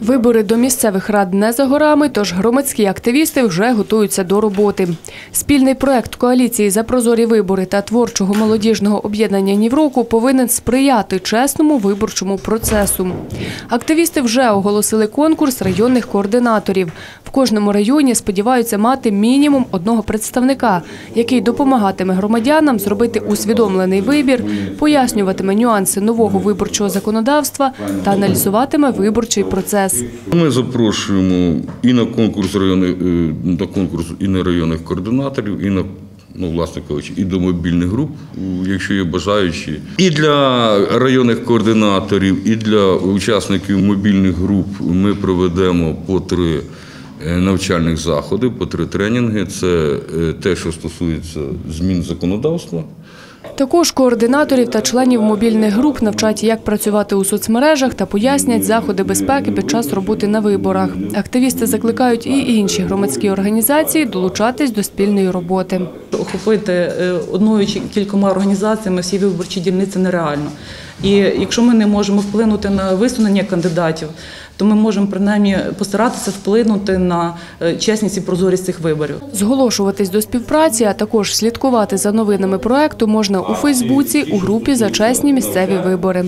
Вибори до місцевих рад не за горами, тож громадські активісти вже готуються до роботи. Спільний проект коаліції за прозорі вибори та творчого молодіжного об'єднання Нівроку повинен сприяти чесному виборчому процесу. Активісти вже оголосили конкурс районних координаторів. В кожному районі сподіваються мати мінімум одного представника, який допомагатиме громадянам зробити усвідомлений вибір, пояснюватиме нюанси нового виборчого законодавства та аналізуватиме виборчий процес. Ми запрошуємо і на конкурс районних е, конкурс і на районних координаторів, і на ну, власне кажучи, і до мобільних груп, якщо є бажаючі, і для районних координаторів, і для учасників мобільних груп ми проведемо по три навчальних заходів по три тренінги. Це е, те, що стосується змін законодавства. Також координаторів та членів мобільних груп навчать, як працювати у соцмережах та пояснять заходи безпеки під час роботи на виборах. Активісти закликають і інші громадські організації долучатись до спільної роботи. Охопити е, одною чи кількома організаціями всі виборчі дільниці нереально. І якщо ми не можемо вплинути на висунення кандидатів, то ми можемо принаймні постаратися вплинути на е, чесність і прозорість цих виборів. Зголошуватись до співпраці, а також слідкувати за новинами проекту можна у Фейсбуці у групі за чесні місцеві вибори.